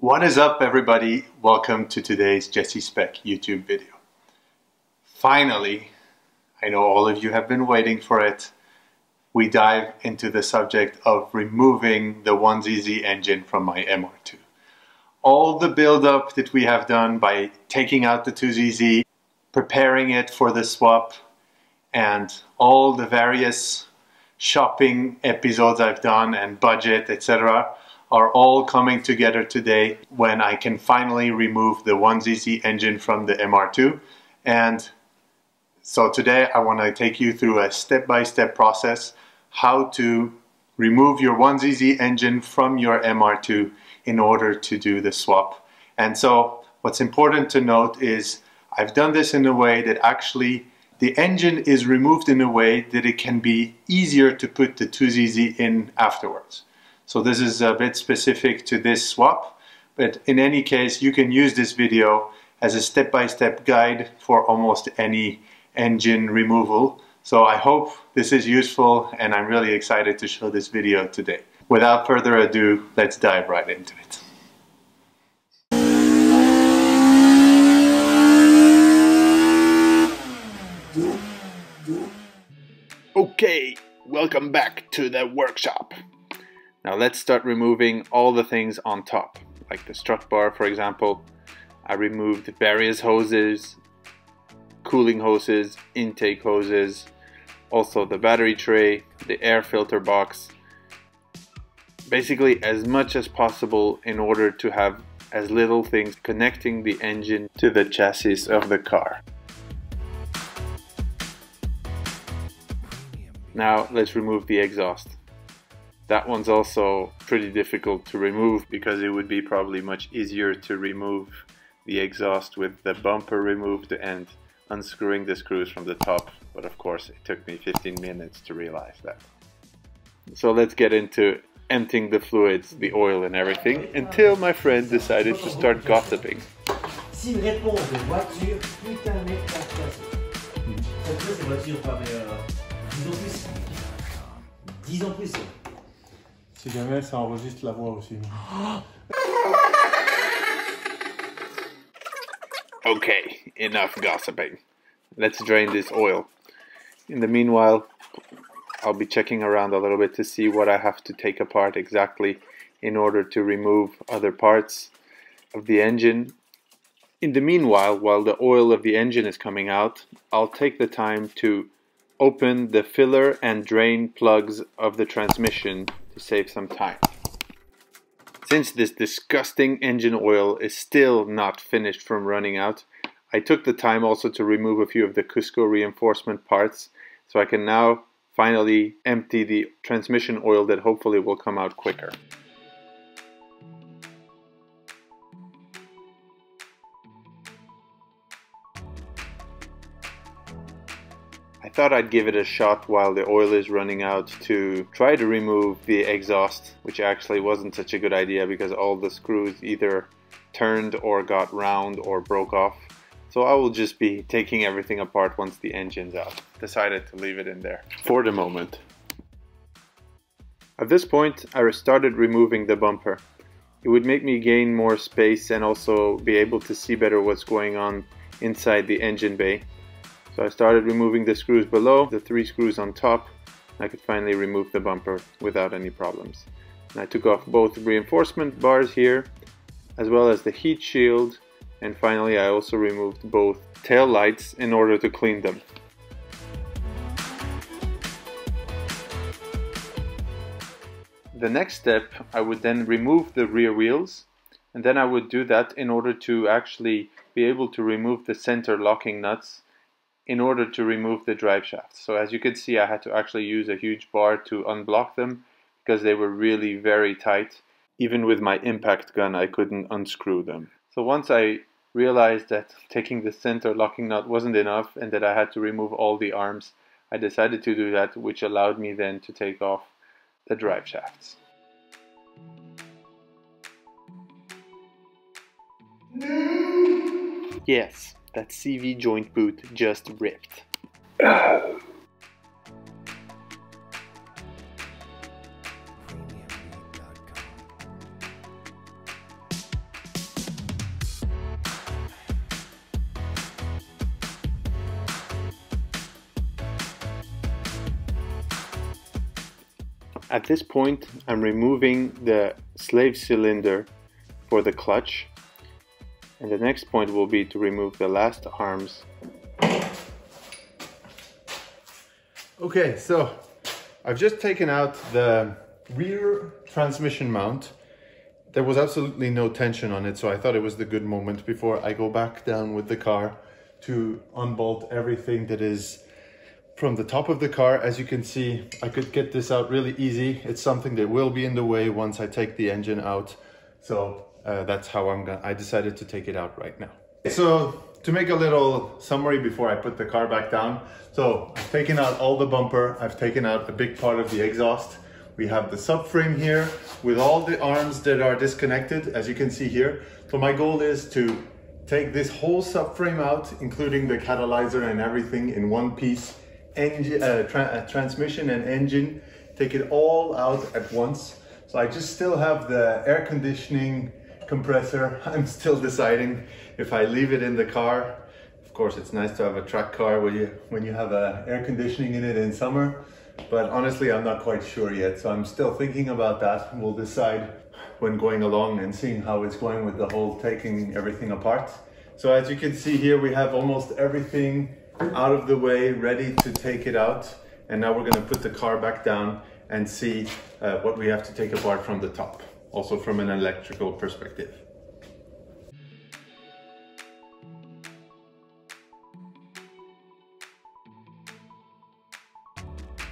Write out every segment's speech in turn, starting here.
What is up everybody? Welcome to today's Jesse Spec YouTube video. Finally, I know all of you have been waiting for it, we dive into the subject of removing the 1ZZ engine from my MR2. All the build-up that we have done by taking out the 2ZZ, preparing it for the swap, and all the various shopping episodes I've done and budget, etc are all coming together today when I can finally remove the 1ZZ engine from the MR2 and so today I want to take you through a step-by-step -step process how to remove your 1ZZ engine from your MR2 in order to do the swap. And so what's important to note is I've done this in a way that actually the engine is removed in a way that it can be easier to put the 2ZZ in afterwards. So this is a bit specific to this swap, but in any case, you can use this video as a step-by-step -step guide for almost any engine removal. So I hope this is useful and I'm really excited to show this video today. Without further ado, let's dive right into it. Okay, welcome back to the workshop. Now let's start removing all the things on top, like the strut bar for example. I removed various hoses, cooling hoses, intake hoses, also the battery tray, the air filter box. Basically as much as possible in order to have as little things connecting the engine to the chassis of the car. Now let's remove the exhaust. That one's also pretty difficult to remove because it would be probably much easier to remove the exhaust with the bumper removed and unscrewing the screws from the top. But of course, it took me 15 minutes to realize that. So let's get into emptying the fluids, the oil and everything, until my friend decided to start gossiping. Si Si jamais ça enregistre la voix aussi. okay, enough gossiping. Let's drain this oil. In the meanwhile, I'll be checking around a little bit to see what I have to take apart exactly in order to remove other parts of the engine. In the meanwhile, while the oil of the engine is coming out, I'll take the time to open the filler and drain plugs of the transmission save some time. Since this disgusting engine oil is still not finished from running out, I took the time also to remove a few of the Cusco reinforcement parts so I can now finally empty the transmission oil that hopefully will come out quicker. I thought I'd give it a shot while the oil is running out to try to remove the exhaust, which actually wasn't such a good idea because all the screws either turned or got round or broke off. So I will just be taking everything apart once the engine's out. Decided to leave it in there for the moment. At this point, I started removing the bumper. It would make me gain more space and also be able to see better what's going on inside the engine bay. So I started removing the screws below, the three screws on top. I could finally remove the bumper without any problems. And I took off both reinforcement bars here, as well as the heat shield, and finally I also removed both tail lights in order to clean them. The next step, I would then remove the rear wheels, and then I would do that in order to actually be able to remove the center locking nuts in order to remove the drive shaft. So as you can see, I had to actually use a huge bar to unblock them because they were really very tight. Even with my impact gun, I couldn't unscrew them. So once I realized that taking the center locking nut wasn't enough and that I had to remove all the arms, I decided to do that, which allowed me then to take off the drive shafts. Yes, that CV joint boot just ripped. At this point, I'm removing the slave cylinder for the clutch and the next point will be to remove the last arms. Okay, so I've just taken out the rear transmission mount. There was absolutely no tension on it, so I thought it was the good moment before I go back down with the car to unbolt everything that is from the top of the car. As you can see, I could get this out really easy. It's something that will be in the way once I take the engine out. So uh, that's how I'm gonna, I decided to take it out right now. So to make a little summary before I put the car back down. So I've taken out all the bumper. I've taken out a big part of the exhaust. We have the subframe here with all the arms that are disconnected, as you can see here. So my goal is to take this whole subframe out, including the catalyzer and everything in one piece, engine, uh, tra uh, transmission and engine, take it all out at once. So I just still have the air conditioning compressor. I'm still deciding if I leave it in the car. Of course, it's nice to have a track car where you, when you have uh, air conditioning in it in summer, but honestly, I'm not quite sure yet. So I'm still thinking about that. We'll decide when going along and seeing how it's going with the whole taking everything apart. So as you can see here, we have almost everything out of the way, ready to take it out. And now we're gonna put the car back down and see uh, what we have to take apart from the top, also from an electrical perspective.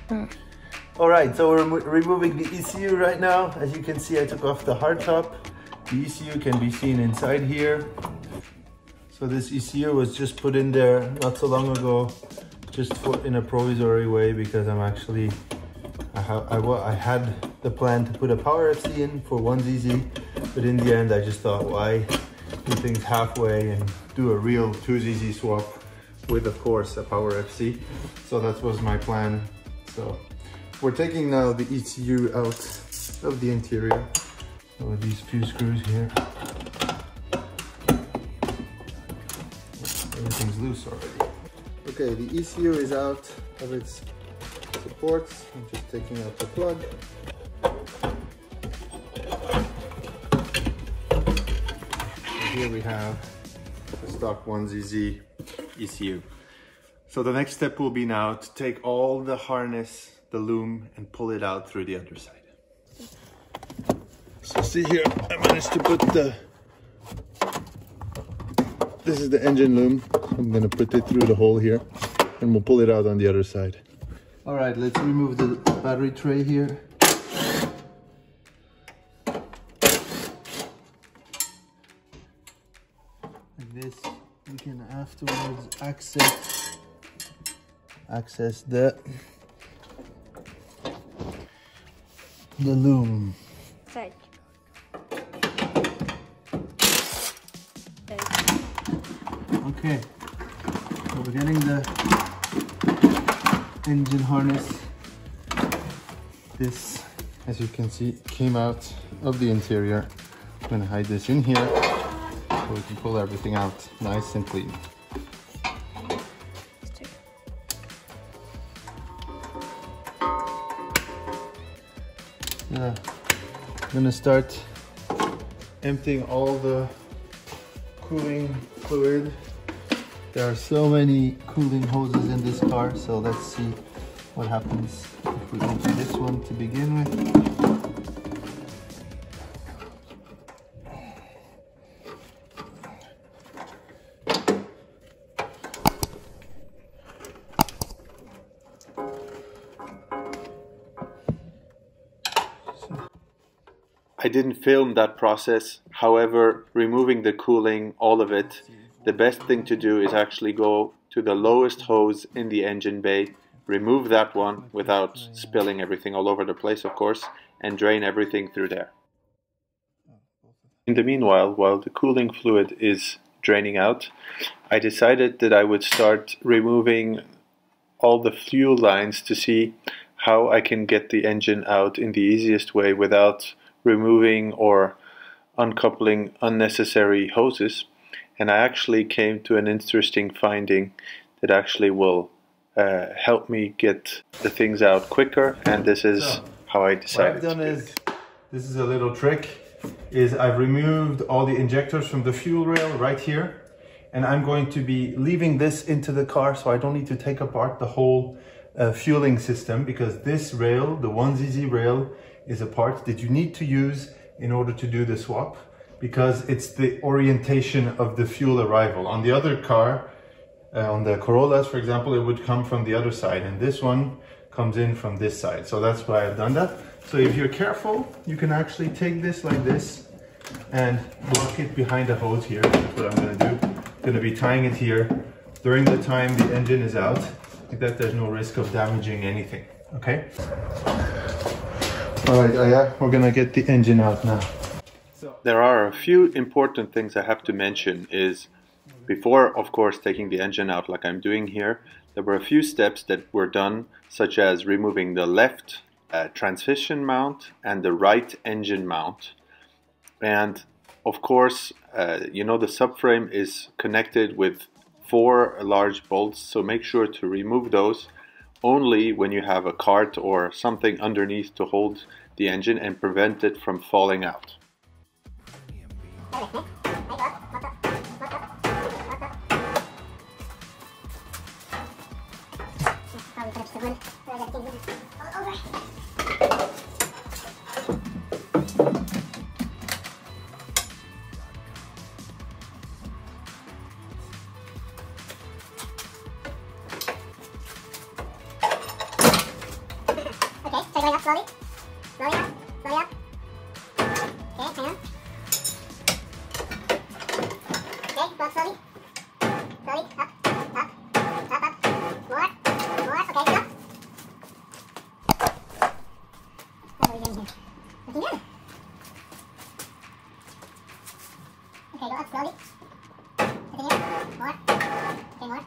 Hmm. All right, so we're removing the ECU right now. As you can see, I took off the hardtop. The ECU can be seen inside here. So this ECU was just put in there not so long ago, just in a provisory way because I'm actually, I, I, I had the plan to put a power FC in for 1ZZ, but in the end I just thought, why do things halfway and do a real 2ZZ swap with of course a power FC. So that was my plan so we're taking now the ECU out of the interior with these few screws here. Everything's loose already. Okay, the ECU is out of its supports. I'm just taking out the plug. Here we have the stock 1ZZ ECU. So the next step will be now to take all the harness, the loom, and pull it out through the underside. So see here, I managed to put the, this is the engine loom. I'm gonna put it through the hole here and we'll pull it out on the other side. All right, let's remove the battery tray here. Access access the the loom. Okay, so we're getting the engine harness. This, as you can see, came out of the interior. I'm gonna hide this in here so we can pull everything out nice and clean. Yeah, I'm gonna start emptying all the cooling fluid. There are so many cooling hoses in this car, so let's see what happens if we empty this one to begin with. I didn't film that process. However, removing the cooling, all of it, the best thing to do is actually go to the lowest hose in the engine bay, remove that one without spilling everything all over the place, of course, and drain everything through there. In the meanwhile, while the cooling fluid is draining out, I decided that I would start removing all the fuel lines to see how I can get the engine out in the easiest way without removing or uncoupling unnecessary hoses. And I actually came to an interesting finding that actually will uh, help me get the things out quicker. And this is how I decided What I've done is, this is a little trick, is I've removed all the injectors from the fuel rail right here. And I'm going to be leaving this into the car so I don't need to take apart the whole uh, fueling system because this rail, the 1ZZ rail, is a part that you need to use in order to do the swap because it's the orientation of the fuel arrival. On the other car, uh, on the Corollas, for example, it would come from the other side, and this one comes in from this side. So that's why I've done that. So if you're careful, you can actually take this like this and block it behind the hose here. That's what I'm gonna do. Gonna be tying it here during the time the engine is out, like that there's no risk of damaging anything, okay? All right, Aya, we're gonna get the engine out now. There are a few important things I have to mention is before of course taking the engine out like I'm doing here there were a few steps that were done such as removing the left uh, transmission mount and the right engine mount and of course uh, you know the subframe is connected with four large bolts so make sure to remove those only when you have a cart or something underneath to hold the engine and prevent it from falling out. Okay, go up slowly. Continue. More. Okay, more.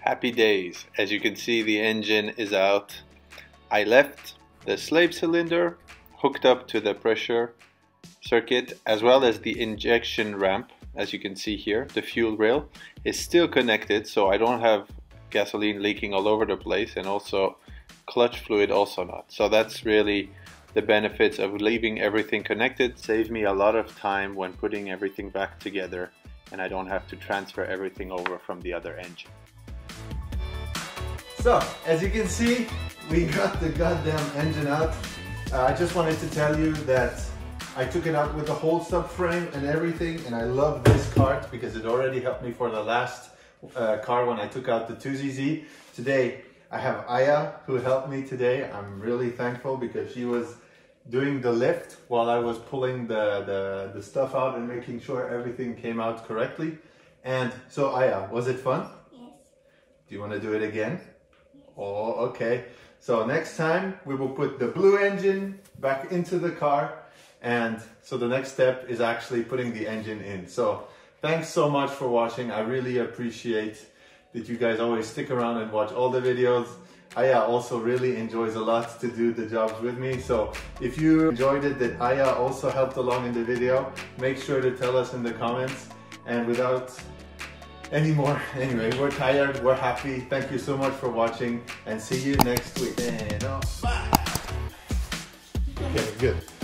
Happy days. As you can see, the engine is out. I left the slave cylinder hooked up to the pressure circuit as well as the injection ramp. As you can see here, the fuel rail is still connected, so I don't have gasoline leaking all over the place and also clutch fluid also not. So that's really the benefits of leaving everything connected. Save me a lot of time when putting everything back together and I don't have to transfer everything over from the other engine. So, as you can see, we got the goddamn engine out. Uh, I just wanted to tell you that I took it out with the whole subframe and everything, and I love this cart because it already helped me for the last uh, car when I took out the 2ZZ. Today, I have Aya who helped me today. I'm really thankful because she was doing the lift while I was pulling the, the, the stuff out and making sure everything came out correctly. And so, Aya, was it fun? Yes. Do you want to do it again? Oh, okay. So next time we will put the blue engine back into the car. And so the next step is actually putting the engine in. So thanks so much for watching. I really appreciate that you guys always stick around and watch all the videos. Aya also really enjoys a lot to do the jobs with me. So if you enjoyed it, that Aya also helped along in the video, make sure to tell us in the comments. And without anymore. Anyway, we're tired, we're happy. Thank you so much for watching and see you next week. And off. Bye. Okay, good.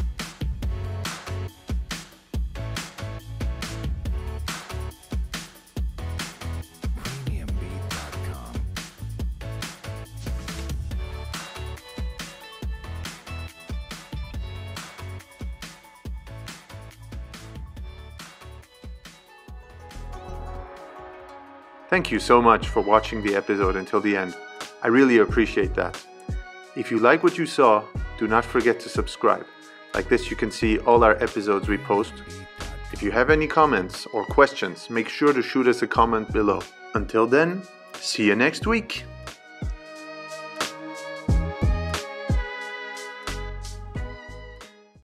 Thank you so much for watching the episode until the end. I really appreciate that. If you like what you saw, do not forget to subscribe. Like this, you can see all our episodes we post. If you have any comments or questions, make sure to shoot us a comment below. Until then, see you next week.